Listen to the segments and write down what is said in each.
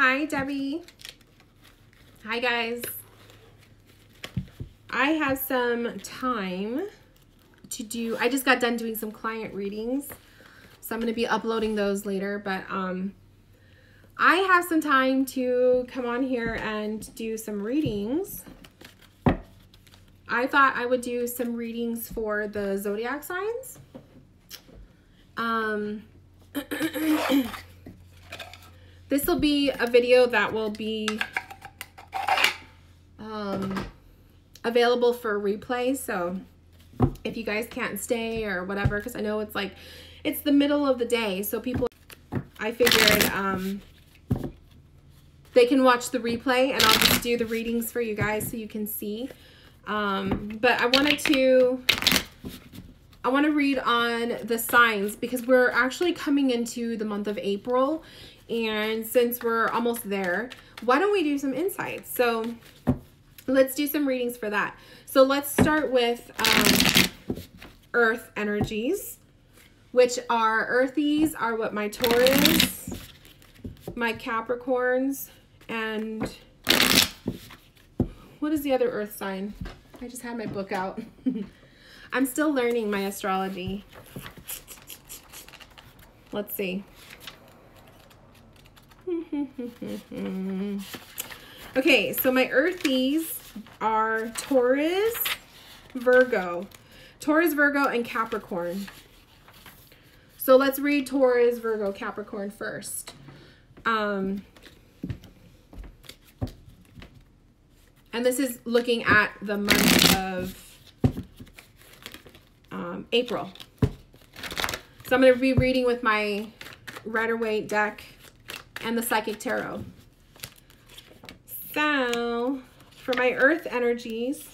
Hi, Debbie. Hi, guys. I have some time to do, I just got done doing some client readings. So I'm going to be uploading those later, but um, I have some time to come on here and do some readings. I thought I would do some readings for the zodiac signs. Um, this will be a video that will be um, available for replay. So if you guys can't stay or whatever, because I know it's like, it's the middle of the day. So people, I figured um, they can watch the replay and I'll just do the readings for you guys so you can see. Um, but I wanted to, I want to read on the signs because we're actually coming into the month of April. And since we're almost there, why don't we do some insights? So let's do some readings for that. So let's start with um, earth energies, which are earthies are what my Taurus, my Capricorns, and what is the other earth sign? I just had my book out. I'm still learning my astrology. Let's see. okay, so my earthies are Taurus, Virgo. Taurus, Virgo, and Capricorn. So let's read Taurus, Virgo, Capricorn first. Um, and this is looking at the month of um, April. So I'm going to be reading with my Rider Waite deck and the Psychic Tarot. So for my earth energies,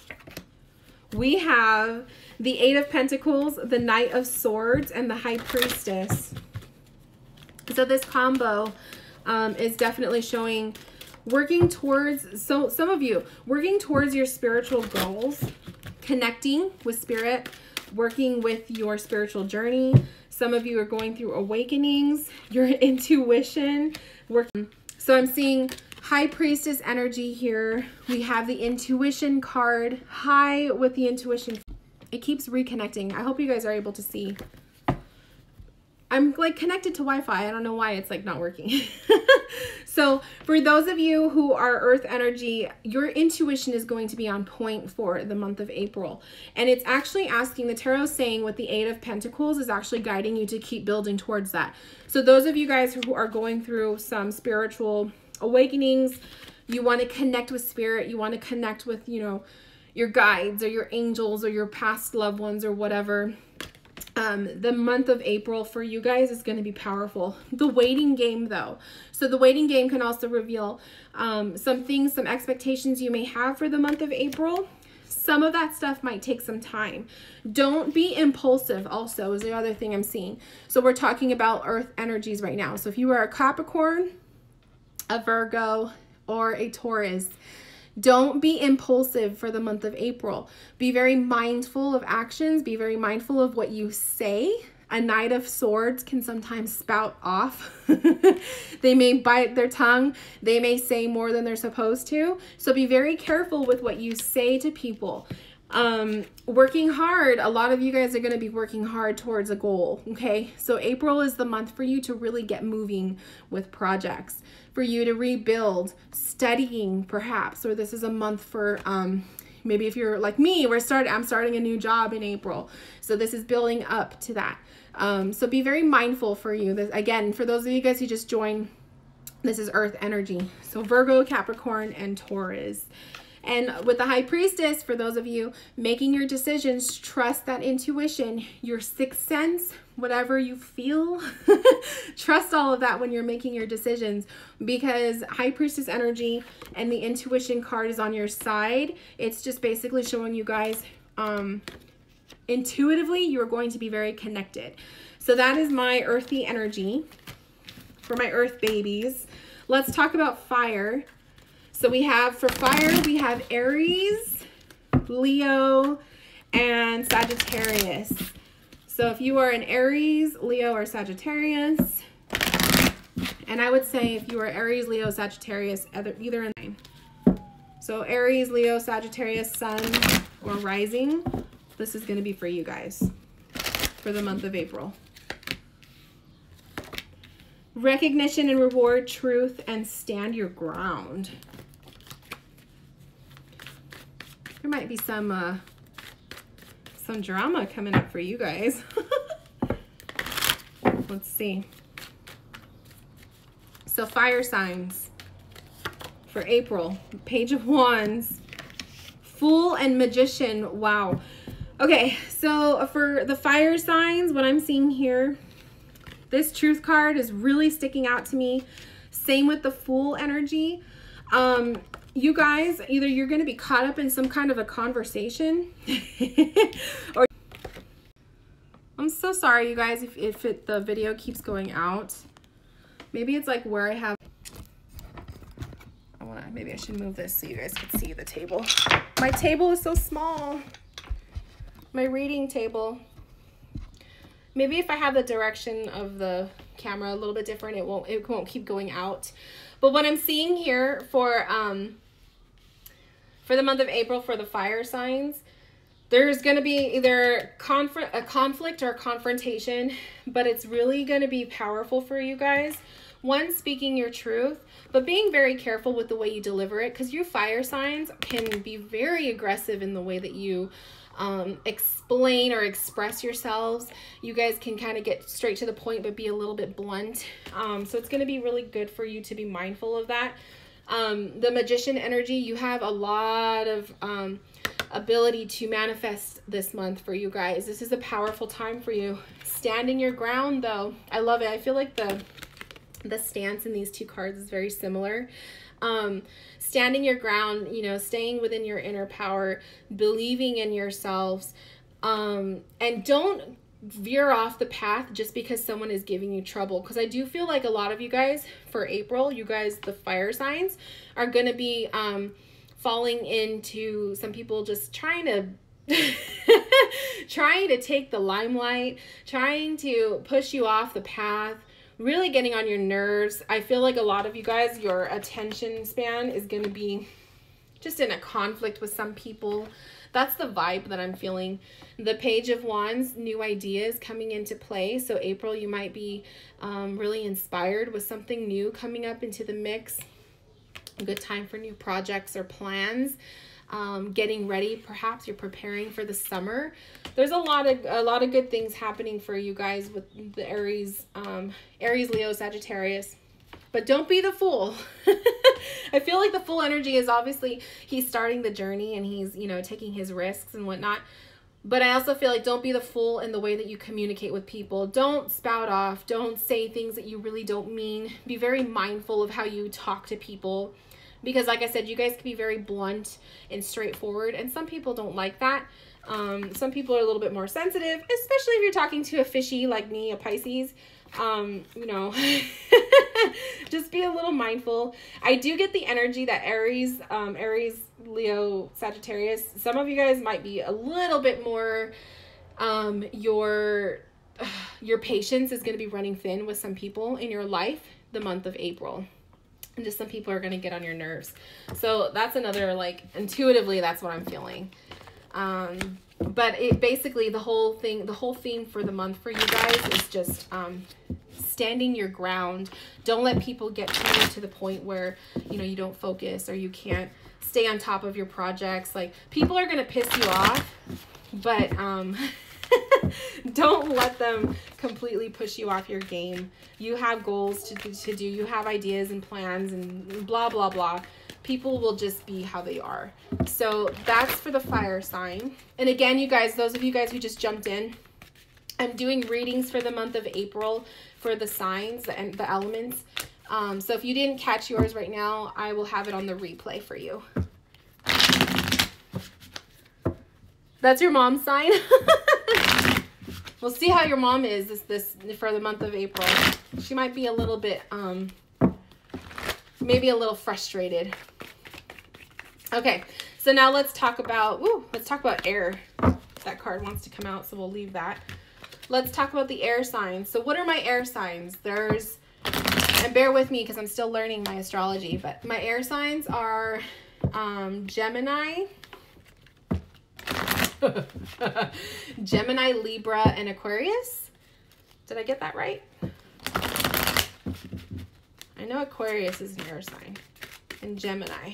we have the Eight of Pentacles, the Knight of Swords, and the High Priestess. So this combo um, is definitely showing working towards, so some of you, working towards your spiritual goals, connecting with spirit, working with your spiritual journey. Some of you are going through awakenings, your intuition, working. So I'm seeing High Priestess energy here. We have the Intuition card. High with the Intuition. It keeps reconnecting. I hope you guys are able to see. I'm like connected to Wi-Fi. I don't know why it's like not working. so for those of you who are earth energy, your intuition is going to be on point for the month of April. And it's actually asking, the tarot saying with the eight of pentacles is actually guiding you to keep building towards that. So those of you guys who are going through some spiritual awakenings, you want to connect with spirit, you want to connect with, you know, your guides or your angels or your past loved ones or whatever. Um, the month of April for you guys is going to be powerful. The waiting game though. So the waiting game can also reveal um, some things, some expectations you may have for the month of April. Some of that stuff might take some time. Don't be impulsive also is the other thing I'm seeing. So we're talking about earth energies right now. So if you are a Capricorn, a Virgo, or a Taurus. Don't be impulsive for the month of April. Be very mindful of actions. Be very mindful of what you say. A Knight of Swords can sometimes spout off. they may bite their tongue. They may say more than they're supposed to. So be very careful with what you say to people. Um, working hard, a lot of you guys are going to be working hard towards a goal, okay? So April is the month for you to really get moving with projects, for you to rebuild, studying perhaps, or this is a month for um, maybe if you're like me, we're starting, I'm starting a new job in April. So this is building up to that. Um, so be very mindful for you. This, again, for those of you guys who just joined, this is earth energy. So Virgo, Capricorn, and Taurus. And with the high priestess, for those of you making your decisions, trust that intuition, your sixth sense, whatever you feel, trust all of that when you're making your decisions because high priestess energy and the intuition card is on your side. It's just basically showing you guys um, intuitively you're going to be very connected. So that is my earthy energy for my earth babies. Let's talk about fire. So we have, for fire, we have Aries, Leo, and Sagittarius. So if you are an Aries, Leo, or Sagittarius, And I would say if you are Aries, Leo, Sagittarius, either, either in so Aries, Leo, Sagittarius, Sun, or Rising, this is going to be for you guys for the month of April. Recognition and reward, truth, and stand your ground. There might be some uh, some drama coming up for you guys. Let's see. So fire signs for April. Page of Wands. Fool and Magician. Wow. Okay, so for the fire signs, what I'm seeing here, this truth card is really sticking out to me. Same with the Fool energy. Um, you guys, either you're going to be caught up in some kind of a conversation or I'm so sorry, you guys, if, if it, the video keeps going out. Maybe it's like where I have I want to, maybe I should move this so you guys can see the table. My table is so small. My reading table. Maybe if I have the direction of the camera a little bit different, it won't it won't keep going out. But what I'm seeing here for um for the month of April for the fire signs, there's going to be either conf a conflict or a confrontation, but it's really going to be powerful for you guys. One, speaking your truth, but being very careful with the way you deliver it because your fire signs can be very aggressive in the way that you um, explain or express yourselves. You guys can kind of get straight to the point but be a little bit blunt. Um, so it's going to be really good for you to be mindful of that. Um, the magician energy, you have a lot of um, ability to manifest this month for you guys. This is a powerful time for you. Standing your ground though. I love it. I feel like the the stance in these two cards is very similar. Um, standing your ground, you know, staying within your inner power, believing in yourselves, um, and don't veer off the path just because someone is giving you trouble. Because I do feel like a lot of you guys for April, you guys, the fire signs, are going to be um, falling into some people just trying to trying to take the limelight, trying to push you off the path, really getting on your nerves. I feel like a lot of you guys, your attention span is going to be just in a conflict with some people. That's the vibe that I'm feeling. The Page of Wands, new ideas coming into play. So April, you might be um, really inspired with something new coming up into the mix. A good time for new projects or plans um, getting ready. Perhaps you're preparing for the summer. There's a lot of a lot of good things happening for you guys with the Aries, um, Aries, Leo, Sagittarius. But don't be the fool. I feel like the full energy is obviously he's starting the journey and he's you know taking his risks and whatnot. But I also feel like don't be the fool in the way that you communicate with people. Don't spout off. Don't say things that you really don't mean. Be very mindful of how you talk to people because like I said, you guys can be very blunt and straightforward and some people don't like that. Um, some people are a little bit more sensitive, especially if you're talking to a fishy like me, a Pisces. Um, you know, just be a little mindful. I do get the energy that Aries, um, Aries, Leo, Sagittarius, some of you guys might be a little bit more, um, your, your patience is going to be running thin with some people in your life the month of April and just some people are going to get on your nerves. So that's another, like, intuitively, that's what I'm feeling. Um, but it basically, the whole thing, the whole theme for the month for you guys is just um, standing your ground. Don't let people get to you to the point where, you know, you don't focus or you can't stay on top of your projects. Like, people are to piss you off, but... Um, don't let them completely push you off your game. You have goals to, to do, you have ideas and plans and blah, blah, blah. People will just be how they are. So that's for the fire sign. And again, you guys, those of you guys who just jumped in, I'm doing readings for the month of April for the signs and the elements. Um, so if you didn't catch yours right now, I will have it on the replay for you. That's your mom's sign. we'll see how your mom is this this for the month of April. She might be a little bit um maybe a little frustrated. Okay, so now let's talk about woo, let's talk about air. That card wants to come out, so we'll leave that. Let's talk about the air signs. So what are my air signs? There's and bear with me because I'm still learning my astrology, but my air signs are um, Gemini, Gemini, Libra, and Aquarius. Did I get that right? I know Aquarius is an air sign, and Gemini.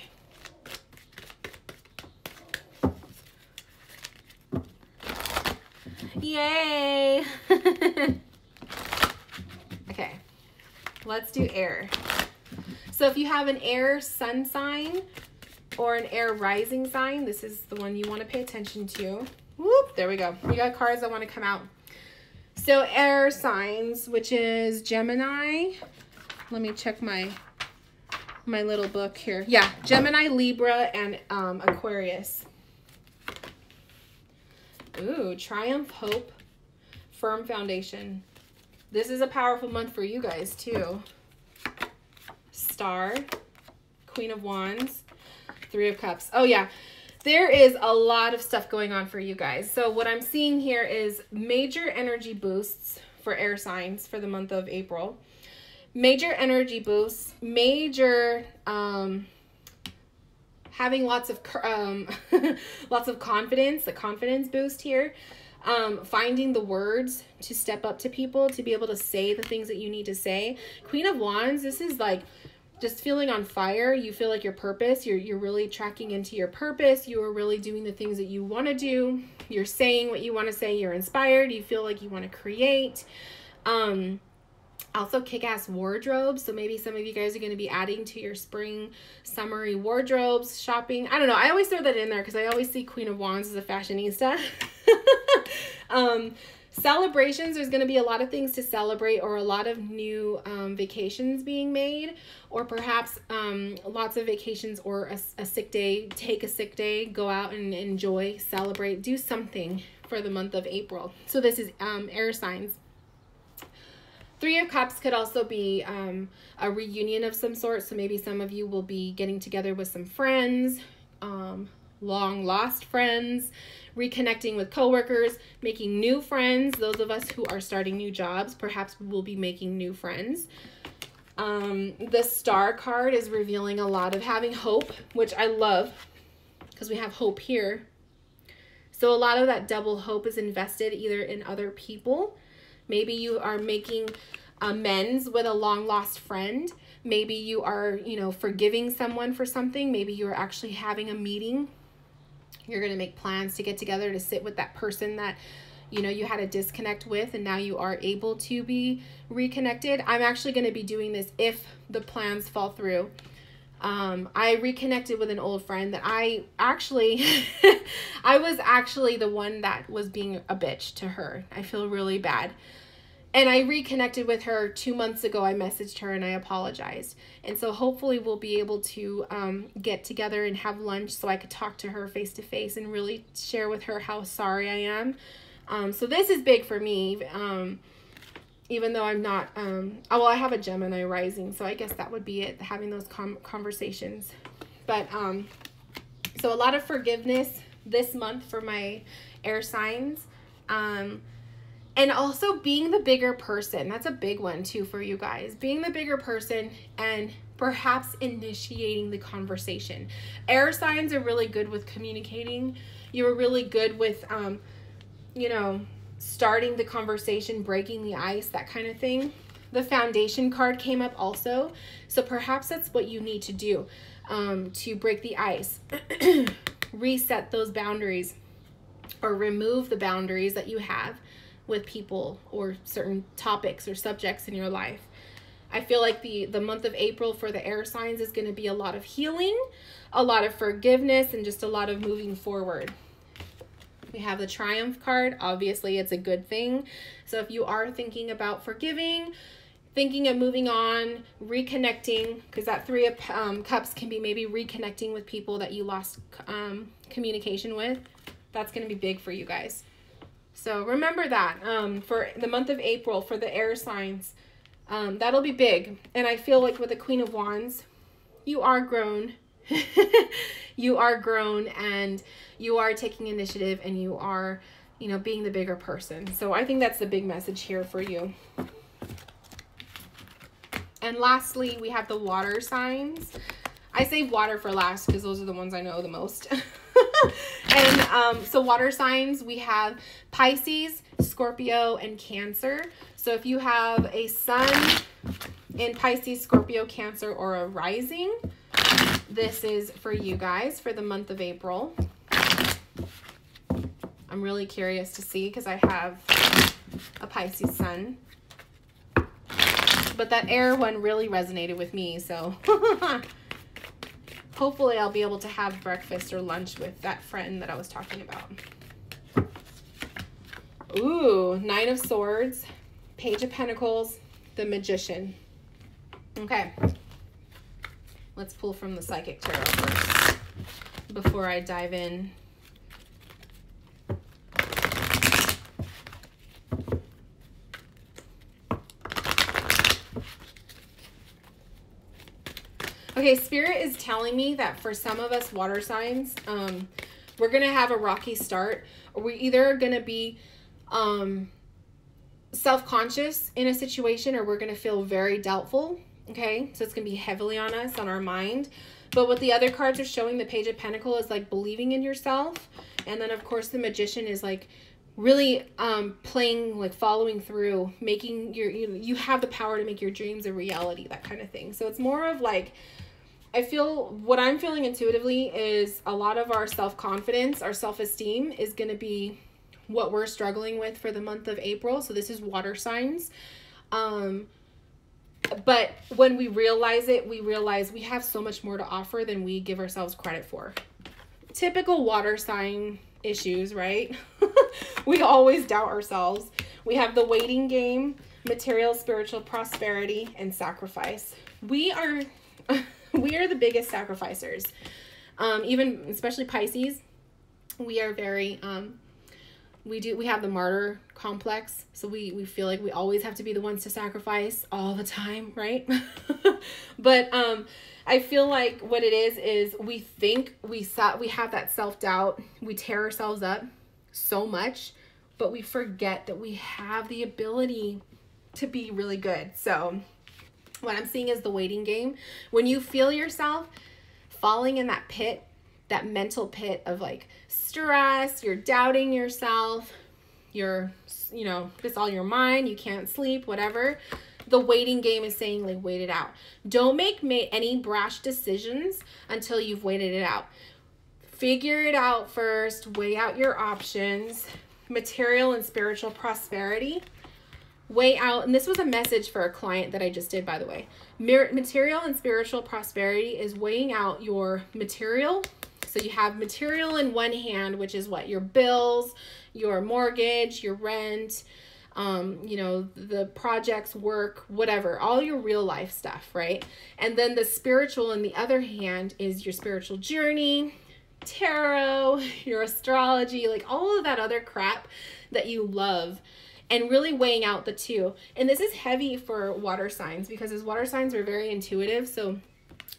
Yay! okay, let's do air. So if you have an air sun sign or an air rising sign, this is the one you want to pay attention to. Whoop, there we go. We got cards that want to come out. So air signs, which is Gemini. Let me check my my little book here. Yeah, Gemini, Libra, and um, Aquarius. Ooh, Triumph, Hope, Firm Foundation. This is a powerful month for you guys too. Star, Queen of Wands, Three of Cups. Oh yeah, there is a lot of stuff going on for you guys. So what I'm seeing here is major energy boosts for air signs for the month of April. Major energy boosts, major um, having lots of um, lots of confidence, the confidence boost here. Um, finding the words to step up to people to be able to say the things that you need to say. Queen of Wands, this is like just feeling on fire. You feel like your purpose, you're, you're really tracking into your purpose. You are really doing the things that you want to do. You're saying what you want to say. You're inspired. You feel like you want to create. Um, also kick-ass wardrobes. So maybe some of you guys are going to be adding to your spring summery wardrobes shopping. I don't know. I always throw that in there because i always see queen of wands as a fashionista. Um celebrations there's going to be a lot of things to celebrate or a lot of new um, vacations being made. Or perhaps um, lots of vacations or a, a sick day take a sick day go out and enjoy celebrate do something for the month of april. So this is um, air signs Three of Cups could also be um, a reunion of some sort. So maybe some of you will be getting together with some friends, um, long lost friends, reconnecting with coworkers, making new friends. Those of us who are starting new jobs, perhaps we will be making new friends. Um, the star card is revealing a lot of having hope, which I love because we have hope here. So a lot of that double hope is invested either in other people Maybe you are making amends with a long lost friend. Maybe you are, you know, forgiving someone for something. Maybe you are actually having a meeting. You're going to make plans to get together to sit with that person that you know you had a disconnect with and now you are able to be reconnected. I'm actually going to be doing this if the plans fall through. Um, I reconnected with an old friend that I actually, I was actually the one that was being a bitch to her. I feel really bad and I reconnected with her two months ago. I messaged her and I apologized. And so hopefully we'll be able to um, get together and have lunch so I could talk to her face to face and really share with her how sorry I am. Um, so this is big for me. Um, even though I'm not, um, oh, well, I have a Gemini rising, so I guess that would be it, having those conversations. But, um, so a lot of forgiveness this month for my air signs. Um, and also being the bigger person that's a big one too for you guys. Being the bigger person and perhaps initiating the conversation. Air signs are really good with communicating. You're really good with um you know starting the conversation breaking the ice that kind of thing. The foundation card came up also. So perhaps that's what you need to do um, to break the ice. Reset those boundaries or remove the boundaries that you have with people or certain topics or subjects in your life. I feel like the the month of April for the air signs is going to be a lot of healing, a lot of forgiveness and just a lot of moving forward. We have the triumph card. Obviously, it's a good thing. So if you are thinking about forgiving, thinking of moving on, reconnecting, because that three of um, cups can be maybe reconnecting with people that you lost um, communication with. That's going to be big for you guys. So remember that um, for the month of April for the air signs. Um, that'll be big. And I feel like with the Queen of Wands, you are grown. you are grown and you are taking initiative and you are, you know, being the bigger person. So I think that's the big message here for you. And lastly, we have the water signs. I save water for last because those are the ones I know the most. and um, so water signs, we have Pisces, Scorpio, and Cancer. So if you have a sun in Pisces, Scorpio, Cancer, or a rising, this is for you guys for the month of April. I'm really curious to see because I have a Pisces sun. But that air one really resonated with me, so hopefully I'll be able to have breakfast or lunch with that friend that I was talking about. Ooh, Nine of Swords, Page of Pentacles, the Magician. Okay. Let's pull from the Psychic Tarot first before I dive in Okay, Spirit is telling me that for some of us water signs, um, we're going to have a rocky start. We're either going to be um, self-conscious in a situation or we're going to feel very doubtful. Okay, so it's going to be heavily on us, on our mind. But what the other cards are showing, the Page of Pentacle is like believing in yourself. And then, of course, the Magician is like really um playing like following through making your you, you have the power to make your dreams a reality that kind of thing so it's more of like I feel what I'm feeling intuitively is a lot of our self confidence, our self esteem is going to be what we're struggling with for the month of April. So this is water signs. Um, but when we realize it, we realize we have so much more to offer than we give ourselves credit for. Typical water sign issues, right? we always doubt ourselves. We have the waiting game, material, spiritual prosperity, and sacrifice. We are. we are the biggest sacrificers. Um, even especially Pisces, we are very um, we do we have the martyr complex so we we feel like we always have to be the ones to sacrifice all the time right? But um i feel like what it is is we think we saw we have that self-doubt. We tear ourselves up so much but we forget that we have the ability to be really good. So what I'm seeing is the waiting game. When you feel yourself falling in that pit, that mental pit of like stress, you're doubting yourself, you're, you know, it's all your mind, you can't sleep, whatever. The waiting game is saying, like, wait it out. Don't make ma- any brash decisions until you've waited it out. Figure it out first, weigh out your options, material and spiritual prosperity weigh out, and this was a message for a client that I just did, by the way. Material and spiritual prosperity is weighing out your material. So you have material in one hand, which is what? Your bills, your mortgage, your rent, um, you know, the projects, work, whatever, all your real life stuff, right? And then the spiritual in the other hand is your spiritual journey, tarot, your astrology, like all of that other crap that you love and really weighing out the two. And this is heavy for water signs because as water signs we're very intuitive. So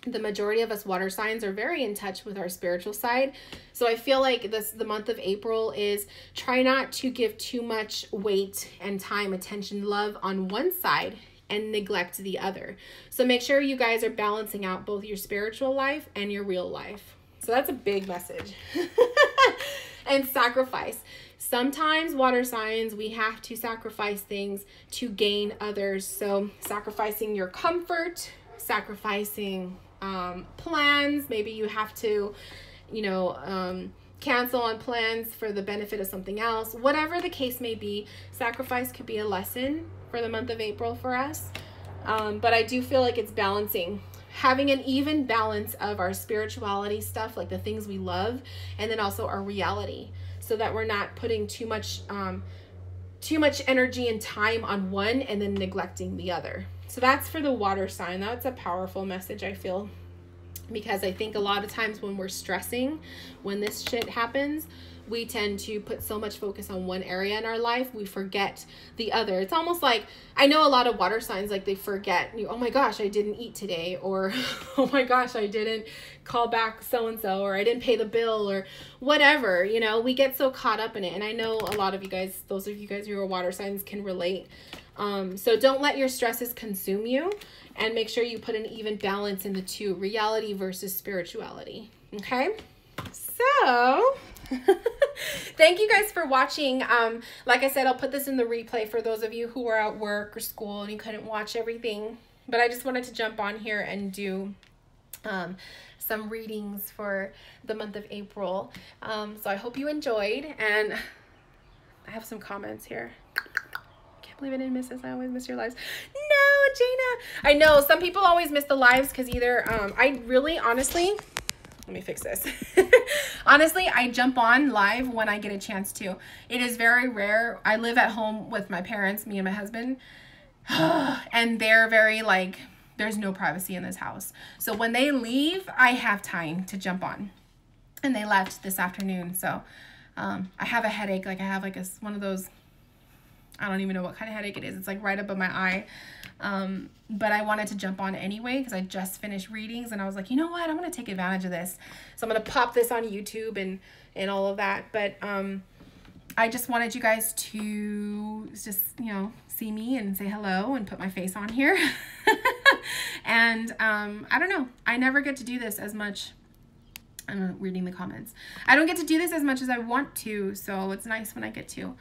the majority of us water signs are very in touch with our spiritual side. So I feel like this the month of April is try not to give too much weight and time, attention, love on one side and neglect the other. So make sure you guys are balancing out both your spiritual life and your real life. So that's a big message. and sacrifice. Sometimes water signs, we have to sacrifice things to gain others. So sacrificing your comfort, sacrificing um, plans. Maybe you have to, you know, um, cancel on plans for the benefit of something else. Whatever the case may be, sacrifice could be a lesson for the month of April for us. Um, but I do feel like it's balancing having an even balance of our spirituality stuff, like the things we love, and then also our reality so that we're not putting too much um, too much energy and time on one and then neglecting the other. So that's for the water sign. That's a powerful message, I feel. Because I think a lot of times when we're stressing, when this shit happens, we tend to put so much focus on one area in our life, we forget the other. It's almost like I know a lot of water signs like they forget, oh my gosh, I didn't eat today, or oh my gosh, I didn't call back so and so, or I didn't pay the bill, or whatever. You know, we get so caught up in it. And I know a lot of you guys, those of you guys who are water signs, can relate. Um, so don't let your stresses consume you and make sure you put an even balance in the two reality versus spirituality. Okay? So, thank you guys for watching. Um, like I said, I'll put this in the replay for those of you who were at work or school and you couldn't watch everything. But I just wanted to jump on here and do um, some readings for the month of April. Um, so I hope you enjoyed. And I have some comments here Can't believe I didn't miss this. I always miss your lives. No, Jana. I know some people always miss the lives because either um, I really honestly let me fix this. Honestly, I jump on live when I get a chance to. It is very rare. I live at home with my parents, me and my husband, and they're very like, there's no privacy in this house. So when they leave, I have time to jump on. And they left this afternoon. So um, I have a headache. Like I have like a, one of those I don't even know what kind of headache it is. It's like right above my eye. Um, but I wanted to jump on anyway because I just finished readings and I was like, you know what? I'm going to take advantage of this. So I'm going to pop this on YouTube and, and all of that. But um, I just wanted you guys to just, you know, see me and say hello and put my face on here. and um, I don't know. I never get to do this as much I'm reading the comments. I don't get to do this as much as I want to, so it's nice when I get to.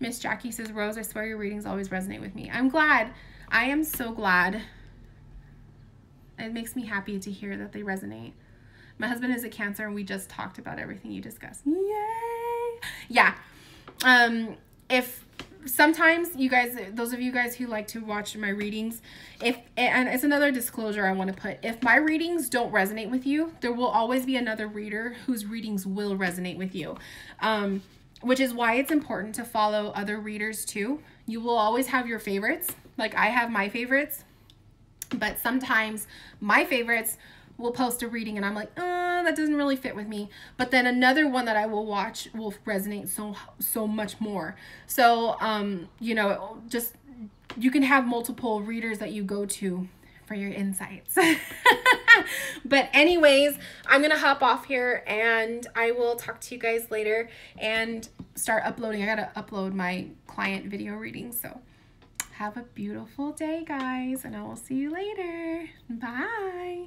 Miss Jackie says, Rose, I swear your readings always resonate with me. I'm glad. I am so glad. It makes me happy to hear that they resonate. My husband is a cancer and we just talked about everything you discussed. Yay! Yeah. Um, if sometimes you guys those of you guys who like to watch my readings if and it's another disclosure i want to put if my readings don't resonate with you there will always be another reader whose readings will resonate with you um, which is why it's important to follow other readers too you will always have your favorites like i have my favorites but sometimes my favorites will post a reading and I'm like, uh, that doesn't really fit with me. But then another one that I will watch will resonate so so much more. So um, you know, just you can have multiple readers that you go to for your insights. but anyways, I'm going to hop off here and I will talk to you guys later and start uploading. I got to upload my client video reading. So have a beautiful day, guys, and I will see you later. Bye.